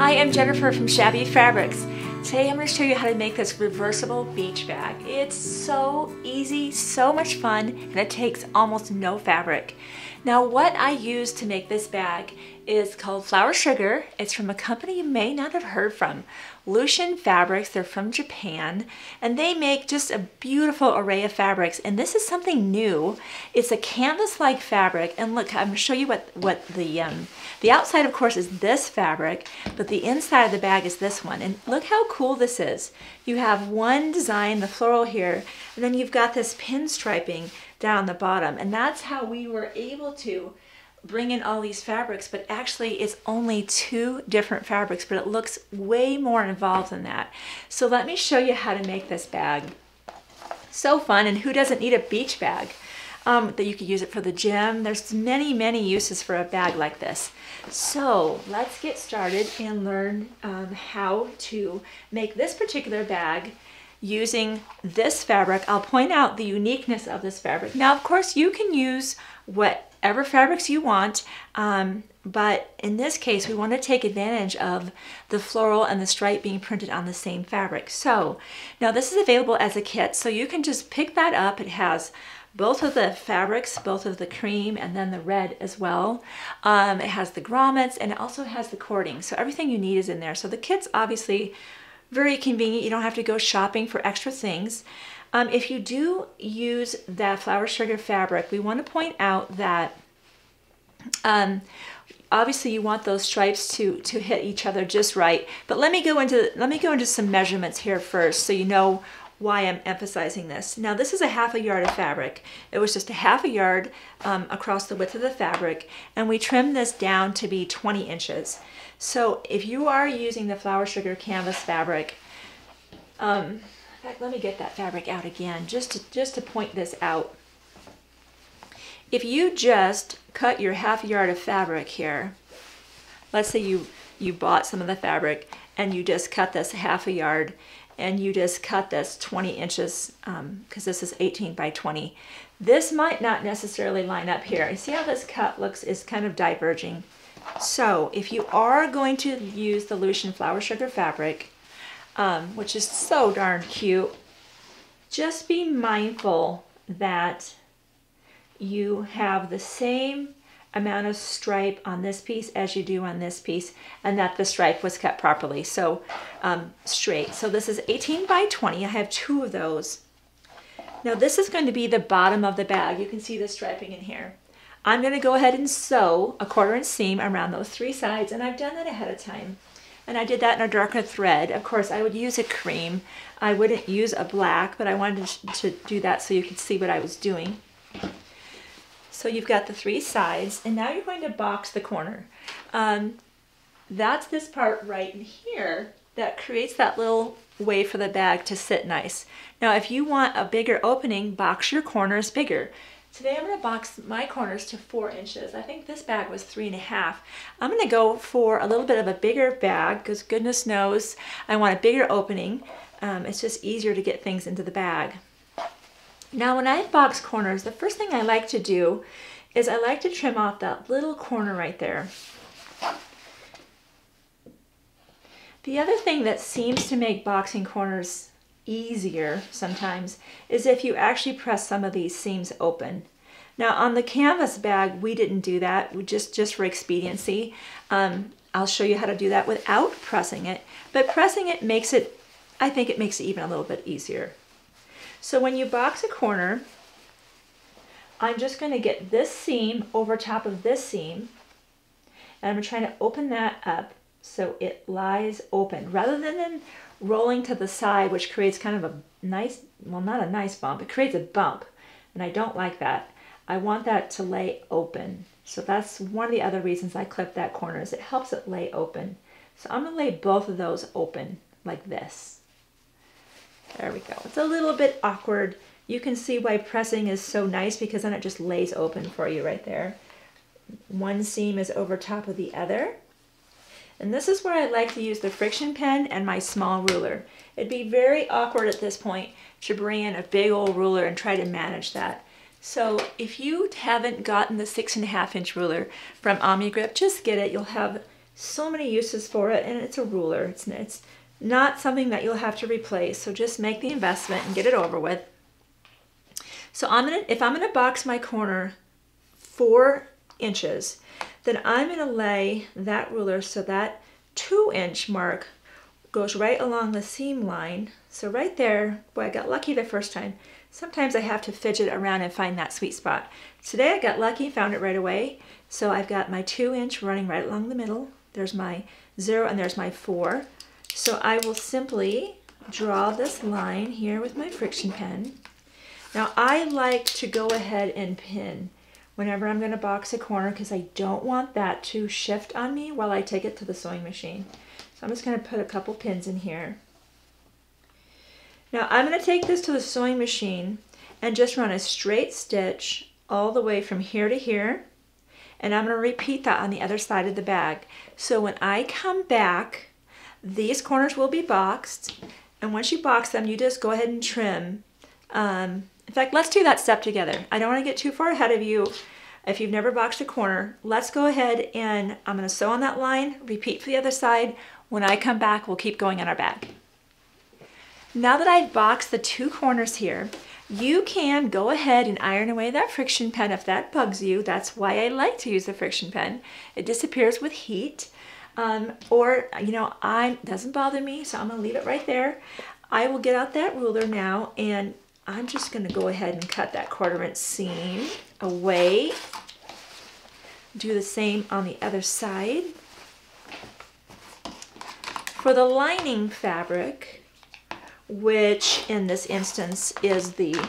Hi, I'm Jennifer from Shabby Fabrics. Today I'm going to show you how to make this reversible beach bag. It's so easy, so much fun, and it takes almost no fabric. Now what I use to make this bag is called Flower Sugar. It's from a company you may not have heard from, Lecien Fabrics. They're from Japan and they make just a beautiful array of fabrics. And this is something new. It's a canvas-like fabric. And look, I'm gonna show you what, what the, um, the outside of course is this fabric, but the inside of the bag is this one. And look how cool this is. You have one design, the floral here, and then you've got this pinstriping down the bottom. And that's how we were able to bring in all these fabrics, but actually it's only two different fabrics, but it looks way more involved than that. So let me show you how to make this bag. So fun, and who doesn't need a beach bag? Um, that you could use it for the gym. There's many, many uses for a bag like this. So let's get started and learn um, how to make this particular bag using this fabric. I'll point out the uniqueness of this fabric. Now, of course, you can use whatever fabrics you want, um, but in this case, we want to take advantage of the floral and the stripe being printed on the same fabric. So now this is available as a kit, so you can just pick that up. It has both of the fabrics, both of the cream and then the red as well. Um, it has the grommets and it also has the cording. So everything you need is in there. So the kit's obviously very convenient. You don't have to go shopping for extra things. Um, if you do use that flower sugar fabric, we want to point out that um, obviously you want those stripes to to hit each other just right. But let me go into let me go into some measurements here first, so you know why I'm emphasizing this. Now this is a half a yard of fabric. It was just a half a yard um, across the width of the fabric and we trimmed this down to be 20 inches. So if you are using the flower sugar canvas fabric, um, in fact let me get that fabric out again just to, just to point this out. If you just cut your half a yard of fabric here, let's say you, you bought some of the fabric and you just cut this half a yard and you just cut this 20 inches because um, this is 18 by 20. This might not necessarily line up here. You see how this cut looks is kind of diverging. So if you are going to use the Lecien Flower Sugar fabric, um, which is so darn cute, just be mindful that you have the same amount of stripe on this piece as you do on this piece and that the stripe was cut properly. So um, straight. So this is 18 by 20 I have two of those. Now this is going to be the bottom of the bag. You can see the striping in here. I'm going to go ahead and sew a quarter inch seam around those three sides and I've done that ahead of time. And I did that in a darker thread. Of course I would use a cream. I wouldn't use a black but I wanted to do that so you could see what I was doing so you've got the three sides, and now you're going to box the corner. Um, that's this part right in here that creates that little way for the bag to sit nice. Now, if you want a bigger opening, box your corners bigger. Today I'm going to box my corners to four inches. I think this bag was three and a half. I'm going to go for a little bit of a bigger bag because goodness knows I want a bigger opening. Um, it's just easier to get things into the bag. Now when I box corners, the first thing I like to do is I like to trim off that little corner right there. The other thing that seems to make boxing corners easier sometimes is if you actually press some of these seams open. Now on the canvas bag, we didn't do that, we just, just for expediency. Um, I'll show you how to do that without pressing it, but pressing it makes it, I think it makes it even a little bit easier. So when you box a corner, I'm just going to get this seam over top of this seam and I'm trying to open that up so it lies open rather than rolling to the side which creates kind of a nice, well not a nice bump, it creates a bump and I don't like that. I want that to lay open. So that's one of the other reasons I clip that corner is it helps it lay open. So I'm going to lay both of those open like this. There we go. It's a little bit awkward. You can see why pressing is so nice because then it just lays open for you right there. One seam is over top of the other. And this is where I like to use the FriXion pen and my small ruler. It'd be very awkward at this point to bring in a big old ruler and try to manage that. So if you haven't gotten the six and a half inch ruler from OmniGrip, just get it. You'll have so many uses for it and it's a ruler. It's, it's not something that you'll have to replace. So just make the investment and get it over with. So I'm gonna, if I'm gonna box my corner four inches, then I'm gonna lay that ruler so that two inch mark goes right along the seam line. So right there, boy, I got lucky the first time. Sometimes I have to fidget around and find that sweet spot. Today I got lucky, found it right away. So I've got my two inch running right along the middle. There's my zero and there's my four. So I will simply draw this line here with my FriXion pen. Now I like to go ahead and pin whenever I'm going to box a corner because I don't want that to shift on me while I take it to the sewing machine. So I'm just going to put a couple pins in here. Now I'm going to take this to the sewing machine and just run a straight stitch all the way from here to here. And I'm going to repeat that on the other side of the bag. So when I come back, these corners will be boxed. And once you box them, you just go ahead and trim. Um, in fact, let's do that step together. I don't want to get too far ahead of you. If you've never boxed a corner, let's go ahead and I'm going to sew on that line, repeat for the other side. When I come back, we'll keep going on our bag. Now that I've boxed the two corners here, you can go ahead and iron away that FriXion pen if that bugs you. That's why I like to use the FriXion pen. It disappears with heat. Um, or, you know, I doesn't bother me, so I'm going to leave it right there. I will get out that ruler now and I'm just going to go ahead and cut that quarter inch seam away. Do the same on the other side. For the lining fabric, which in this instance is the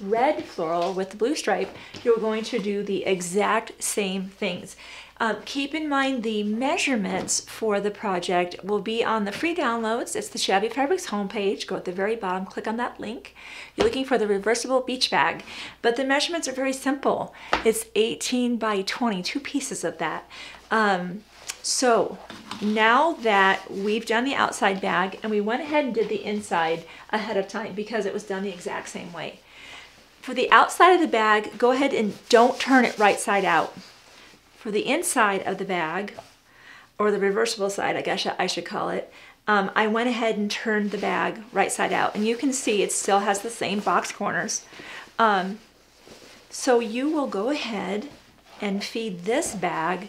red floral with the blue stripe, you're going to do the exact same things. Uh, keep in mind the measurements for the project will be on the free downloads. It's the Shabby Fabrics homepage. Go at the very bottom, click on that link. You're looking for the reversible beach bag, but the measurements are very simple. It's 18 by 20, two pieces of that. Um, so now that we've done the outside bag and we went ahead and did the inside ahead of time because it was done the exact same way. For the outside of the bag, go ahead and don't turn it right side out. For the inside of the bag, or the reversible side, I guess I should call it, um, I went ahead and turned the bag right side out. And you can see it still has the same box corners. Um, so you will go ahead and feed this bag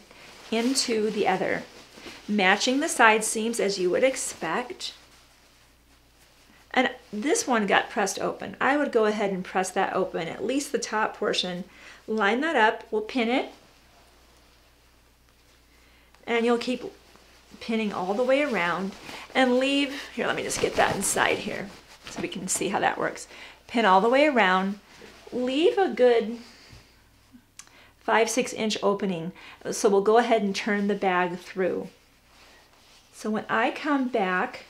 into the other, matching the side seams as you would expect. And this one got pressed open. I would go ahead and press that open, at least the top portion. Line that up, we'll pin it. And you'll keep pinning all the way around and leave, here let me just get that inside here so we can see how that works. Pin all the way around, leave a good five, six inch opening. So we'll go ahead and turn the bag through. So when I come back,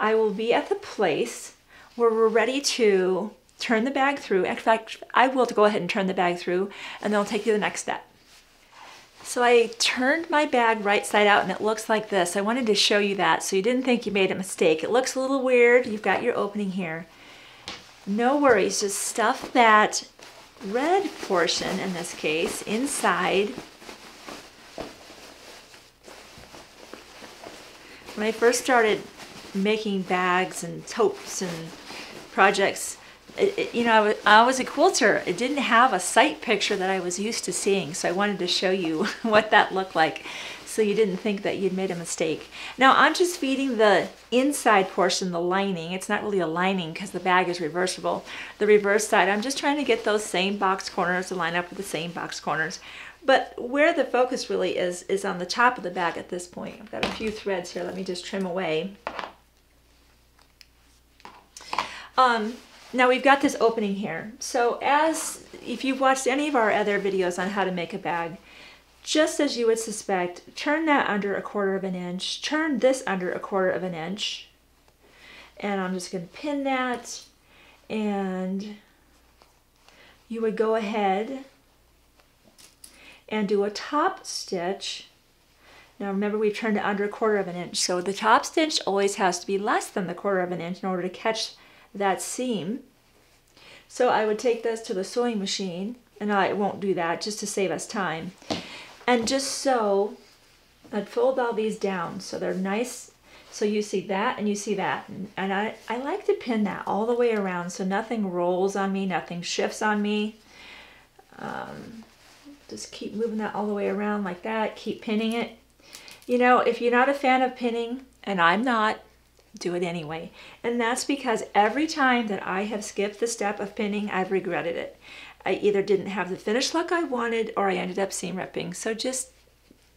I will be at the place where we're ready to turn the bag through. In fact, I will go ahead and turn the bag through and then I'll take you to the next step. So I turned my bag right side out and it looks like this. I wanted to show you that so you didn't think you made a mistake. It looks a little weird. You've got your opening here. No worries, just stuff that red portion in this case inside when I first started making bags and totes and projects, it, it, you know, I was, I was a quilter. It didn't have a sight picture that I was used to seeing, so I wanted to show you what that looked like so you didn't think that you'd made a mistake. Now I'm just feeding the inside portion, the lining. It's not really a lining because the bag is reversible. The reverse side, I'm just trying to get those same box corners to line up with the same box corners. But where the focus really is, is on the top of the bag at this point. I've got a few threads here. Let me just trim away. Um, now we've got this opening here. So as, if you've watched any of our other videos on how to make a bag, just as you would suspect, turn that under a quarter of an inch, turn this under a quarter of an inch, and I'm just going to pin that, and you would go ahead and do a top stitch. Now remember we've turned it under a quarter of an inch, so the top stitch always has to be less than the quarter of an inch in order to catch that seam. So I would take this to the sewing machine, and I won't do that just to save us time, and just sew I'd fold all these down so they're nice. So you see that and you see that. And I, I like to pin that all the way around so nothing rolls on me, nothing shifts on me. Um, just keep moving that all the way around like that. Keep pinning it. You know, if you're not a fan of pinning, and I'm not, do it anyway. And that's because every time that I have skipped the step of pinning, I've regretted it. I either didn't have the finish look I wanted or I ended up seam ripping. So just,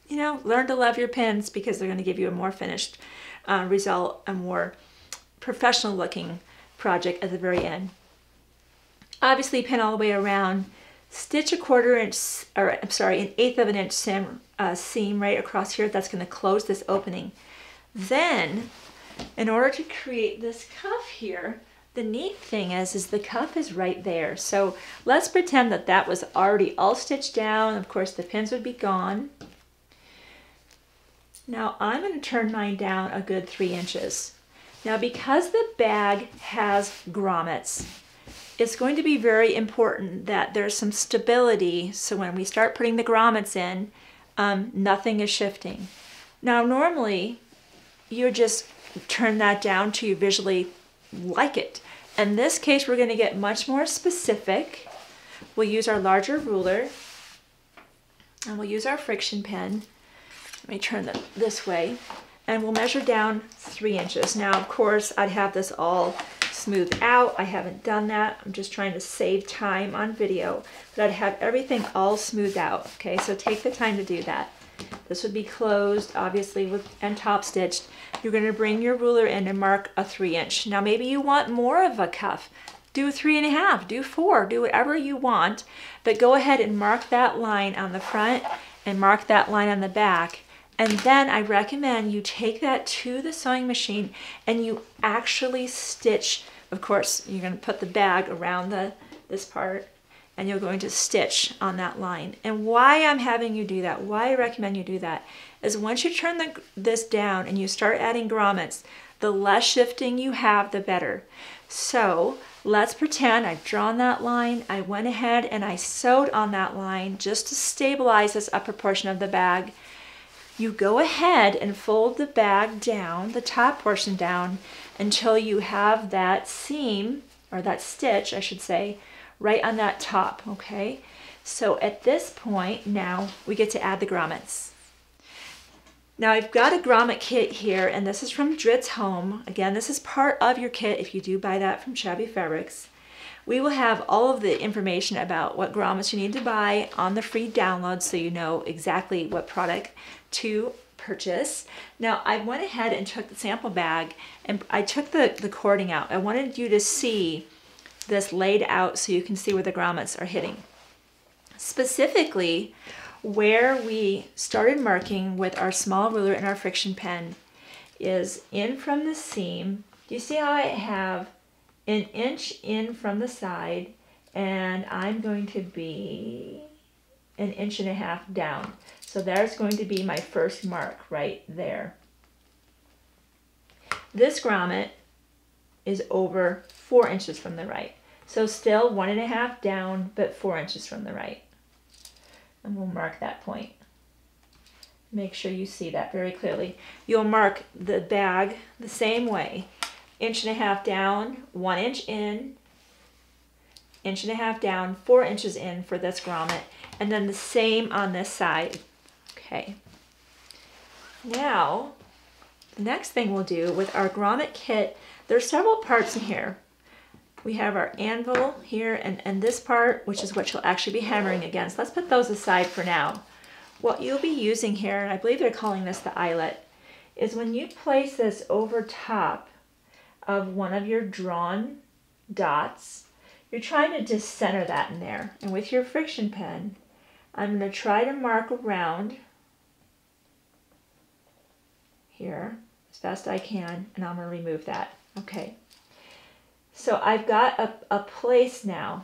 you know, learn to love your pins because they're going to give you a more finished uh, result, a more professional looking project at the very end. Obviously pin all the way around, stitch a quarter inch, or I'm sorry, an eighth of an inch seam, uh, seam right across here. That's going to close this opening. Then, in order to create this cuff here, the neat thing is, is the cuff is right there. So let's pretend that that was already all stitched down. Of course, the pins would be gone. Now I'm going to turn mine down a good three inches. Now because the bag has grommets, it's going to be very important that there's some stability so when we start putting the grommets in, um, nothing is shifting. Now normally you're just turn that down to you visually like it. In this case, we're going to get much more specific. We'll use our larger ruler and we'll use our FriXion pen. Let me turn this way and we'll measure down three inches. Now, of course, I'd have this all smoothed out. I haven't done that. I'm just trying to save time on video, but I'd have everything all smoothed out. Okay, so take the time to do that. This would be closed, obviously, with and top stitched. You're going to bring your ruler in and mark a three inch. Now maybe you want more of a cuff. Do three and a half, do four, do whatever you want, but go ahead and mark that line on the front and mark that line on the back. And then I recommend you take that to the sewing machine and you actually stitch. Of course, you're going to put the bag around the this part and you're going to stitch on that line. And why I'm having you do that, why I recommend you do that, is once you turn the, this down and you start adding grommets, the less shifting you have, the better. So let's pretend I've drawn that line. I went ahead and I sewed on that line just to stabilize this upper portion of the bag. You go ahead and fold the bag down, the top portion down, until you have that seam, or that stitch, I should say, right on that top, okay? So at this point, now we get to add the grommets. Now I've got a grommet kit here, and this is from Dritz Home. Again, this is part of your kit if you do buy that from Shabby Fabrics. We will have all of the information about what grommets you need to buy on the free download so you know exactly what product to purchase. Now I went ahead and took the sample bag and I took the, the cording out. I wanted you to see this laid out so you can see where the grommets are hitting. Specifically, where we started marking with our small ruler and our FriXion pen is in from the seam. Do you see how I have an inch in from the side and I'm going to be an inch and a half down. So there's going to be my first mark right there. This grommet is over four inches from the right. So still one and a half down, but four inches from the right. And we'll mark that point. Make sure you see that very clearly. You'll mark the bag the same way. Inch and a half down, one inch in, inch and a half down, four inches in for this grommet, and then the same on this side. Okay. Now, the next thing we'll do with our grommet kit, there's several parts in here we have our anvil here and, and this part, which is what you'll actually be hammering against. Let's put those aside for now. What you'll be using here, and I believe they're calling this the eyelet, is when you place this over top of one of your drawn dots, you're trying to just center that in there. And with your FriXion pen, I'm going to try to mark around here as best I can, and I'm going to remove that. Okay. So I've got a, a place now.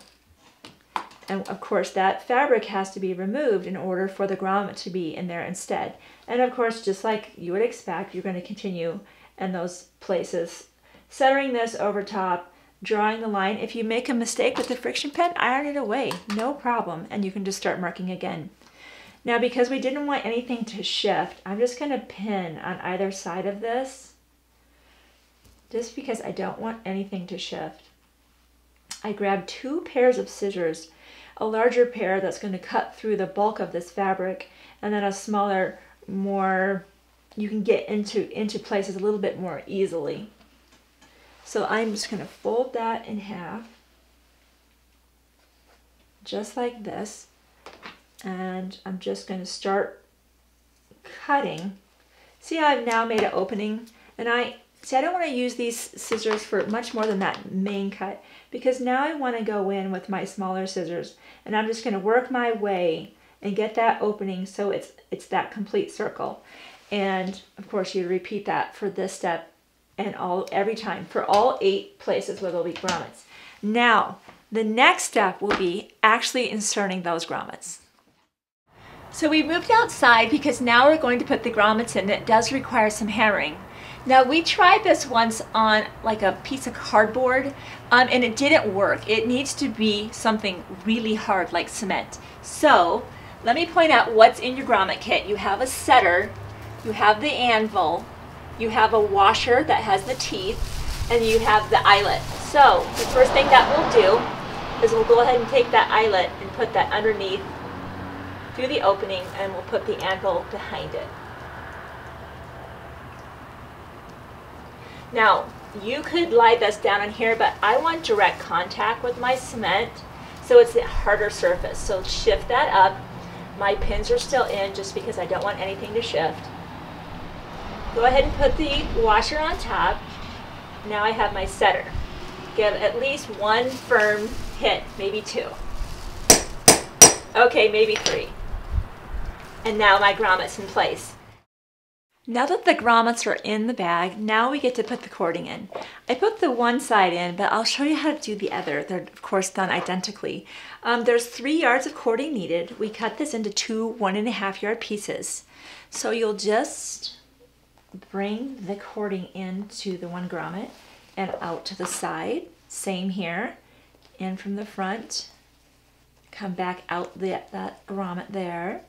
And of course that fabric has to be removed in order for the grommet to be in there instead. And of course, just like you would expect, you're going to continue in those places. Centering this over top, drawing the line. If you make a mistake with the FriXion pen, iron it away, no problem. And you can just start marking again. Now because we didn't want anything to shift, I'm just going to pin on either side of this just because I don't want anything to shift. I grabbed two pairs of scissors, a larger pair that's going to cut through the bulk of this fabric, and then a smaller, more, you can get into, into places a little bit more easily. So I'm just going to fold that in half, just like this, and I'm just going to start cutting. See how I've now made an opening? And I See, I don't want to use these scissors for much more than that main cut because now I want to go in with my smaller scissors and I'm just going to work my way and get that opening so it's it's that complete circle. And of course you repeat that for this step and all every time for all eight places where there'll be grommets. Now, the next step will be actually inserting those grommets. So we moved outside because now we're going to put the grommets in. It does require some hammering. Now we tried this once on like a piece of cardboard um, and it didn't work. It needs to be something really hard like cement. So let me point out what's in your grommet kit. You have a setter, you have the anvil, you have a washer that has the teeth, and you have the eyelet. So the first thing that we'll do is we'll go ahead and take that eyelet and put that underneath through the opening and we'll put the anvil behind it. Now, you could lie this down in here, but I want direct contact with my cement, so it's a harder surface. So shift that up. My pins are still in just because I don't want anything to shift. Go ahead and put the washer on top. Now I have my setter. Give at least one firm hit, maybe two. Okay, maybe three. And now my grommet's in place. Now that the grommets are in the bag, now we get to put the cording in. I put the one side in, but I'll show you how to do the other. They're of course done identically. Um, there's three yards of cording needed. We cut this into two one and a half yard pieces. So you'll just bring the cording into the one grommet and out to the side. Same here. In from the front. Come back out the, that grommet there.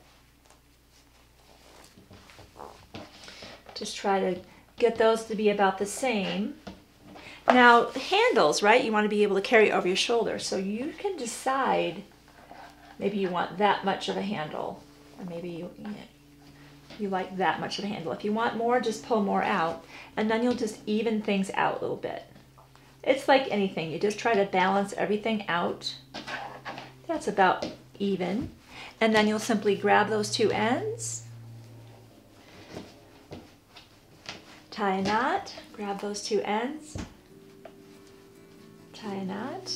Just try to get those to be about the same. Now, handles, right? You want to be able to carry over your shoulder. So you can decide maybe you want that much of a handle. Or maybe you, you like that much of a handle. If you want more, just pull more out. And then you'll just even things out a little bit. It's like anything. You just try to balance everything out. That's about even. And then you'll simply grab those two ends tie a knot, grab those two ends, tie a knot,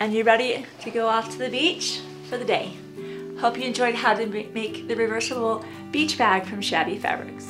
and you're ready to go off to the beach for the day. Hope you enjoyed how to make the reversible beach bag from Shabby Fabrics.